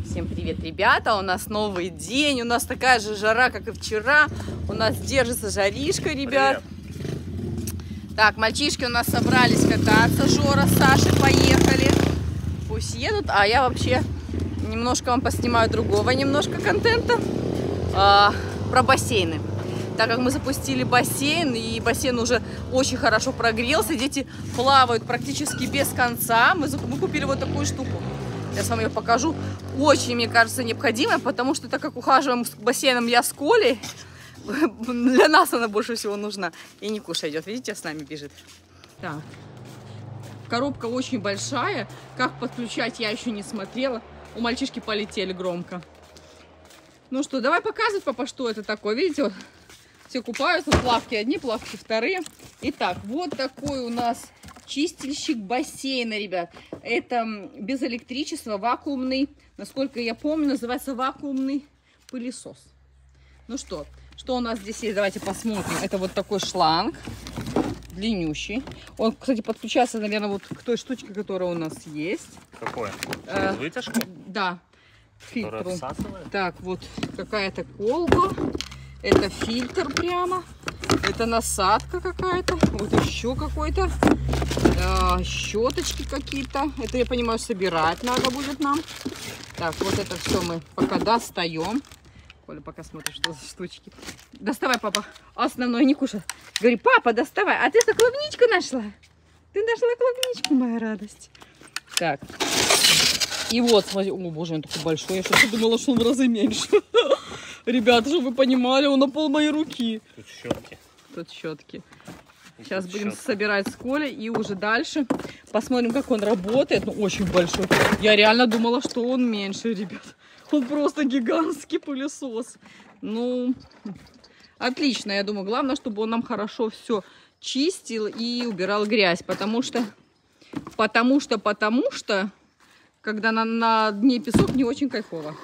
Всем привет, ребята! У нас новый день, у нас такая же жара, как и вчера. У нас держится жаришка, ребят. Привет. Так, мальчишки у нас собрались кататься. Жора с Сашей поехали. Пусть едут, а я вообще немножко вам поснимаю другого немножко контента а, про бассейны. Так как мы запустили бассейн, и бассейн уже очень хорошо прогрелся, дети плавают практически без конца. Мы, мы купили вот такую штуку. Я вам ее покажу. Очень, мне кажется, необходимо, потому что так как ухаживаем с бассейном я с Колей, для нас она больше всего нужна. И Никуша идет, видите, с нами бежит. Так. Коробка очень большая. Как подключать, я еще не смотрела. У мальчишки полетели громко. Ну что, давай показывать, папа, что это такое. Видите, вот все купаются, плавки одни, плавки вторые. Итак, вот такой у нас чистильщик бассейна, ребят. Это без электричества, вакуумный. Насколько я помню, называется вакуумный пылесос. Ну что, что у нас здесь есть? Давайте посмотрим. Это вот такой шланг длиннющий. Он, кстати, подключается, наверное, вот к той штучке, которая у нас есть. Какой? Э, Через вытяжку? Да, Которая фильтру. Так, вот какая-то колба. Это фильтр прямо. Это насадка какая-то. Вот еще какой-то. А, щеточки какие-то. Это, я понимаю, собирать надо будет нам. Так, вот это все мы пока достаем. Коля пока смотрит, что за штучки. Доставай, папа. Основной не кушай. Говори, папа, доставай. А ты-то клубничку нашла? Ты нашла клубничку, моя радость. Так. И вот, смотри, о боже, он такой большой. Я что-то думала, что он в разы меньше. Ребята, чтобы вы понимали, он на пол моей руки. Тут щетки. Тут щетки. Сейчас будем щетка. собирать с Колей и уже дальше посмотрим, как он работает. Ну, очень большой. Я реально думала, что он меньше, ребят. Он просто гигантский пылесос. Ну, отлично, я думаю. Главное, чтобы он нам хорошо все чистил и убирал грязь. Потому что, потому что, потому что, когда на, на дне песок, не очень кайфово.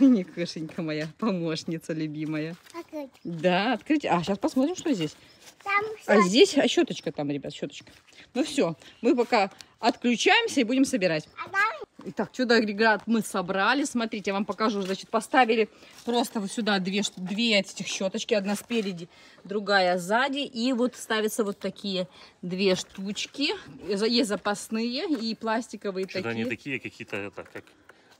Никошенька моя, помощница любимая. Открыть. Да, открыть. А, сейчас посмотрим, что здесь. Там А здесь а щеточка там, ребят, щеточка. Ну все, мы пока отключаемся и будем собирать. а там Итак, чудо-агрегат мы собрали. Смотрите, я вам покажу. Значит, поставили просто вот сюда две, две этих щеточки. Одна спереди, другая сзади. И вот ставятся вот такие две штучки. За- Есть запасные и пластиковые Что-то такие. они такие какие-то, это, как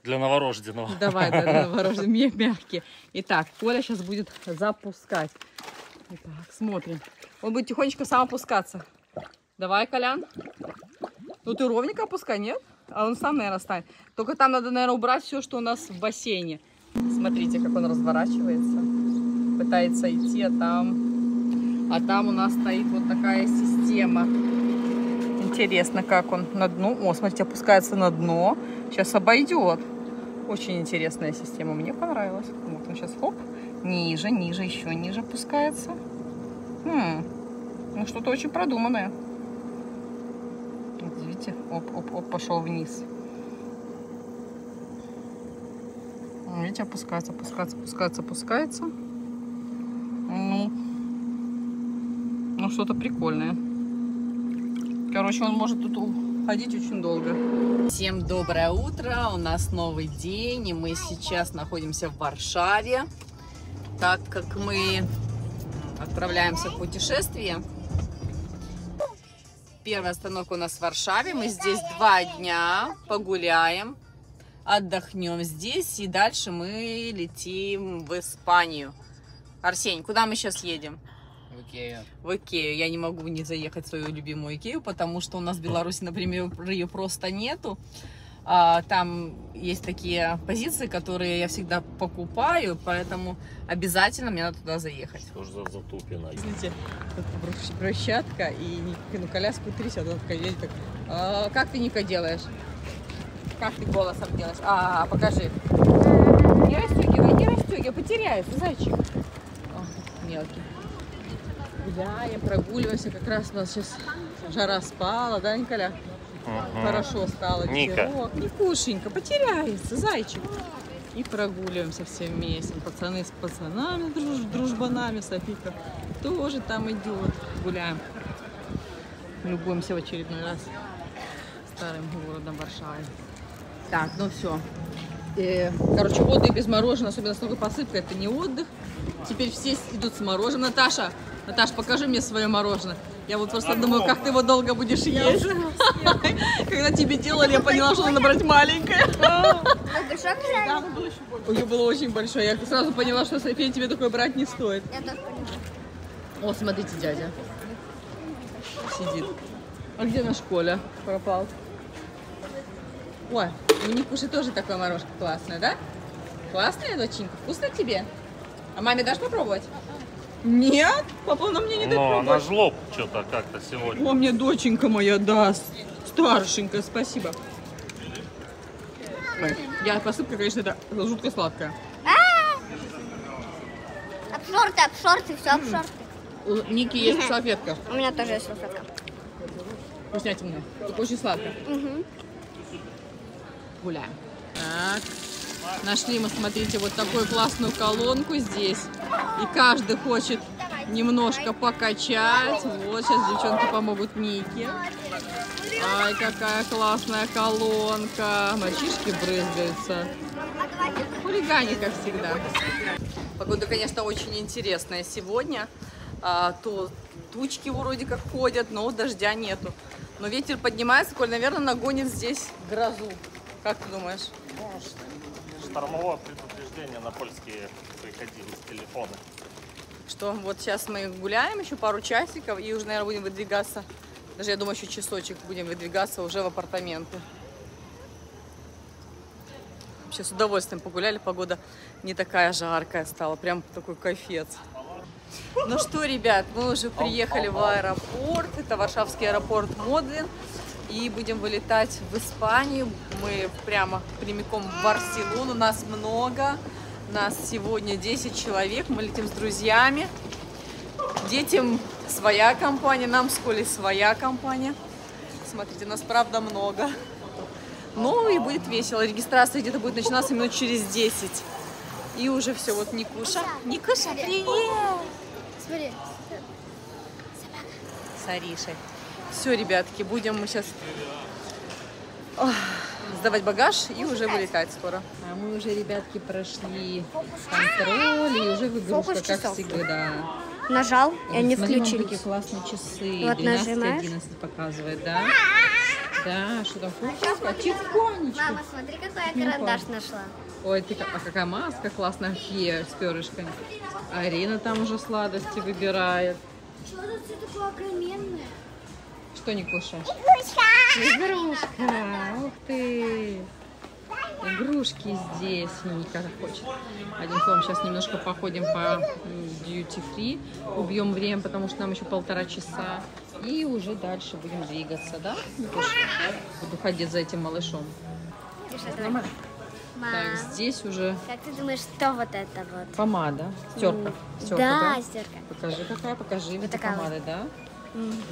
для новорожденного. Давай, да, да, новорожденные, мя- мягкие. Итак, Коля сейчас будет запускать. Итак, смотрим. Он будет тихонечко сам опускаться. Давай, Колян. Ну ты ровненько опускай, нет? А он сам, наверное, станет. Только там надо, наверное, убрать все, что у нас в бассейне. Смотрите, как он разворачивается. Пытается идти, а там... А там у нас стоит вот такая система. Интересно, как он на дно. О, смотрите, опускается на дно. Сейчас обойдет. Очень интересная система. Мне понравилась. Вот он сейчас хоп. Ниже, ниже, еще ниже опускается. Хм. Ну, что-то очень продуманное. Вот видите? Оп, оп, оп, пошел вниз. Видите, опускается, опускается, опускается, опускается. Ну, ну что-то прикольное. Короче, он может тут ходить очень долго. Всем доброе утро, у нас новый день, и мы сейчас находимся в Варшаве, так как мы отправляемся в путешествие. Первая остановка у нас в Варшаве, мы здесь два дня погуляем, отдохнем здесь, и дальше мы летим в Испанию. Арсень, куда мы сейчас едем? В Икею. в Икею. Я не могу не заехать в свою любимую Икею, потому что у нас в Беларуси, например, ее просто нету. А, там есть такие позиции, которые я всегда покупаю, поэтому обязательно мне надо туда заехать. Что ж за затупина? Смотрите, тут брусчатка и Никину коляску трясет. Она такая едет, так, «А, как ты, Ника, делаешь? Как ты голосом делаешь? А, покажи. Не расстегивай, не расстегивай, потеряется, зайчик. О, мелкий. Гуляем, прогуливаемся. Как раз у нас сейчас жара спала, да, Николя? Мгм. Хорошо стало. Ника. ветерок. Никушенька, потеряется, зайчик. И прогуливаемся все вместе. Пацаны с пацанами, друж, дружбанами, Софика тоже там идет. Гуляем. Любуемся в очередной раз старым городом Варшавы. Так, ну все. Короче, отдых без мороженого, особенно с такой посыпкой, это не отдых. Теперь все идут с мороженым. Наташа, Наташа, покажи мне свое мороженое. Я вот просто думаю, как ты его долго будешь есть. Когда тебе делали, я поняла, что надо брать маленькое. У нее было очень большое. Я сразу поняла, что София тебе такое брать не стоит. Я. О, смотрите, дядя. Сидит. А где наш Коля пропал? Ой, у Никуши тоже такое морожка классное, да? Классная, доченька? Вкусно тебе? А маме дашь попробовать? Нет, папа на мне не дает Но она пробовать. жлоб что-то как-то сегодня. О, мне доченька моя даст. Старшенькая, спасибо. Ой, я посыпка, конечно, это жутко сладкая. Об шорты, об шорты, все об шорты. У Ники есть салфетка. У меня тоже есть салфетка. Вкуснятина. Только очень сладкая. Угу. Гуляем. Так. Нашли мы, смотрите, вот такую классную колонку здесь. И каждый хочет немножко покачать. Вот, сейчас девчонки помогут Нике. Ай, какая классная колонка. Мальчишки брызгаются. Хулигане, как всегда. Погода, конечно, очень интересная сегодня. А, то тучки вроде как ходят, но дождя нету. Но ветер поднимается, Коль, наверное, нагонит здесь грозу. Как ты думаешь? Штормовое предупреждение на польские приходили с телефона. Что вот сейчас мы гуляем еще пару часиков и уже, наверное, будем выдвигаться. Даже, я думаю, еще часочек будем выдвигаться уже в апартаменты. Вообще с удовольствием погуляли, погода не такая жаркая стала, прям такой кайфец. Ну что, ребят, мы уже приехали в аэропорт, это Варшавский аэропорт Модлин, и будем вылетать в Испанию. Мы прямо прямиком в Барселону, нас много, нас сегодня 10 человек, мы летим с друзьями. Детям своя компания, нам с Колей своя компания. Смотрите, нас правда много. Ну и будет весело. Регистрация где-то будет начинаться минут через 10. И уже все, вот Никуша. Никуша, привет! Смотри. С Аришей. Все, ребятки, будем мы сейчас сдавать багаж и уже вылетать скоро. А мы уже, ребятки, прошли контроль и уже в игрушка, Фокус как часов. всегда. Нажал, и они Смотри, мам, включились. какие классные часы. Вот 12 нажимаешь. 11 показывает, да? Да, что там? Фу, тихонечко. Мама, смотри, какой я Ну-ка. карандаш нашла. Ой, ты, а какая маска классная, фея с перышками. Арина там уже сладости выбирает. Что тут все такое огроменное? Что не кушаешь? Игрушка. Ух ты. Игрушки здесь. Ника хочет. Одним словом, сейчас немножко походим по duty free. Убьем время, потому что нам еще полтора часа. И уже дальше будем двигаться, да? Буду ходить за этим малышом. Слушай, давай. Нормально? Мам, Так, здесь уже как ты думаешь, что вот это вот? помада. Стерка. Стерка, да, да? стерка. Покажи, какая, покажи. Вот такая вот. помада, да?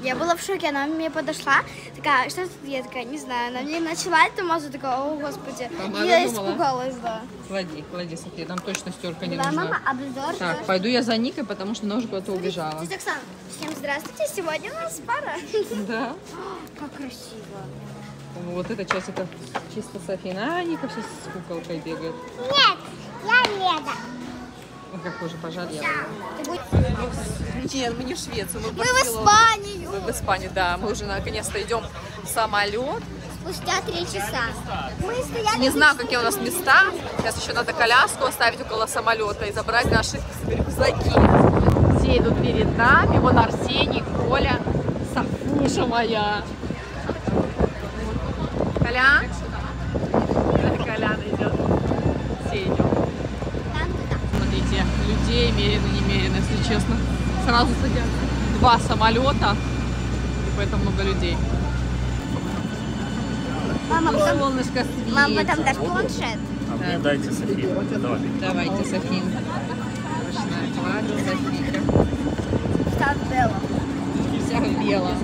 Я была в шоке, она мне подошла, такая, что тут? Я такая, не знаю, она мне начала эту мазу, такая, о, господи. Помада я думала? испугалась, да. Клади, клади, София, там точно стерка не Да, нужна. мама, обзор. Так, что- пойду я за Никой, потому что она уже куда-то убежала. Тетя Оксана, всем здравствуйте, сегодня у нас пара. Да. Как красиво. Вот эта часть, это чисто Софина. А Ника сейчас с куколкой бегает. Нет, я Леда. Как уже будешь- Нет, мы не в Швецию, мы в Мы в Барселону. Испанию. Мы в Испанию, да. Мы уже наконец-то идем в самолет. Спустя три часа. Мы стояли... Не знаю, какие у нас места. Сейчас еще надо коляску оставить около самолета и забрать наши рюкзаки. Все идут перед нами. Вон Арсений, Коля, Сафуша моя. Колян. Колян идет. Все идем. Там людей мерено, немерено, если честно. Сразу садятся два самолета, и поэтому много людей. Мама, Ну, потом, солнышко светит. мама, потом дашь планшет? А мне дайте Софи. Давай. Давайте. Точно, ладно, Софика. Став Белла. Вся в белом.